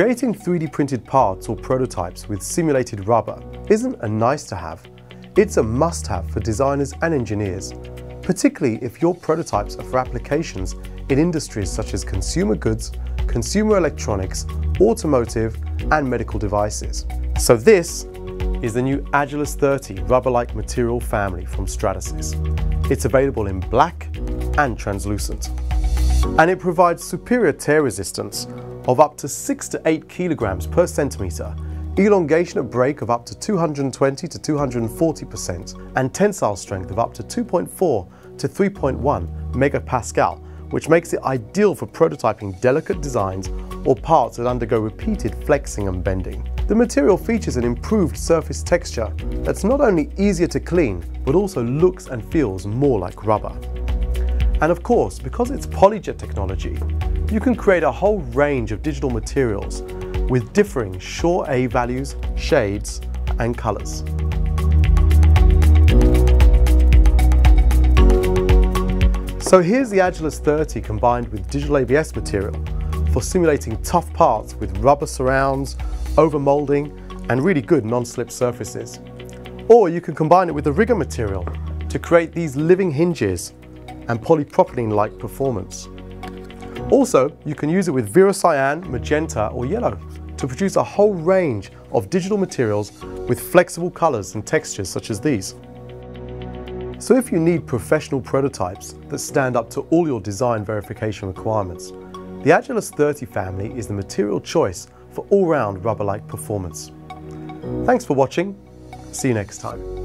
Creating 3D printed parts or prototypes with simulated rubber isn't a nice to have, it's a must have for designers and engineers, particularly if your prototypes are for applications in industries such as consumer goods, consumer electronics, automotive, and medical devices. So this is the new Agilus 30 rubber-like material family from Stratasys. It's available in black and translucent. And it provides superior tear resistance of up to 6 to 8 kilograms per centimeter, elongation at break of up to 220 to 240%, and tensile strength of up to 2.4 to 3.1 megapascal, which makes it ideal for prototyping delicate designs or parts that undergo repeated flexing and bending. The material features an improved surface texture that's not only easier to clean, but also looks and feels more like rubber. And of course, because it's PolyJet technology, you can create a whole range of digital materials with differing Shore-A values, shades, and colors. So here's the Agilus 30 combined with digital ABS material for simulating tough parts with rubber surrounds, overmolding, and really good non-slip surfaces. Or you can combine it with the Rigur material to create these living hinges and polypropylene-like performance. Also, you can use it with VeroCyan, magenta or yellow to produce a whole range of digital materials with flexible colors and textures such as these. So if you need professional prototypes that stand up to all your design verification requirements, the Agilus 30 family is the material choice for all-round rubber-like performance. Thanks for watching. See you next time.